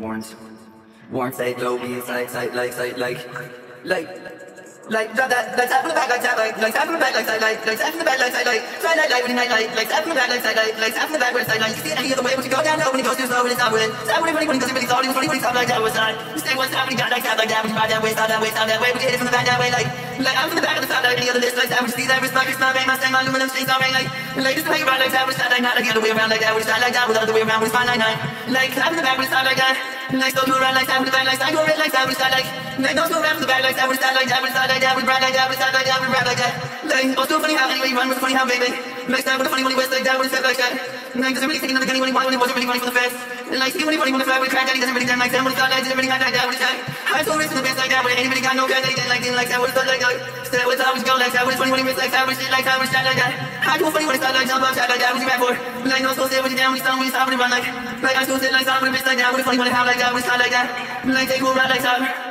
Warrants. Warrants say blow me inside, sight, like, sight, like, like, like, drop that, like, tap from the back, like, tap, like, like, tap from the back, like, like, like, tap from the back, like, like, side, like, like, when night, like, like, tap from the back, like, like, like, tap from the back, where it's side, like, you see it any other way, when you go down low, when it goes too slow, when it's not winning, tap when it, when it, when it goes, when it's all, when it's when it's like, that was side, you stay one step, when you got, like, tap, like, that, when you ride that way, stop that way, stop that way, when you hit it from the back, that way, like, like, I'm from the back of the like, any other list, like, that, when you see that, it's like, it's not, my same, aluminum all right, like, the way you like, that, when it's not, like, not, like, the other way like, that, when it's not, like, that, without the way around, when it's fine, like, nine, like, I'm the when it's like, that, like, go to around, like, that, when it's not, like, that, red, like, that, when it's not, like, like, don't go around the like, that, when it's not, like, that, when it's not, like, that, when it's like, that, when it's not, like, that, when it's like, that, like, oh, still funny how, anyway, you run with the funny how, baby, like, that, with the funny, when he west, like, when it's like, that, like, doesn't really of the gunny when he wanted, when he wasn't really running from the and, like, see, when he running from the flag, with the crack, that, he doesn't really done like that, when he got, like, doesn't really got like that, when he's like, so rich in the best, like that, when anybody got no gun, that he didn't like, didn't like that, when it's like, like, Still with always go like that, when it's funny when he miss like that, when shit like that, when shit like that. I do funny when it's like jump up, shot like that, what you back for? Like no, so sit when you down, you stop, you stop, you run like, like I still sit like that, when it miss like that, when it's funny when it have like that, when it's not like that. Like take you around like that.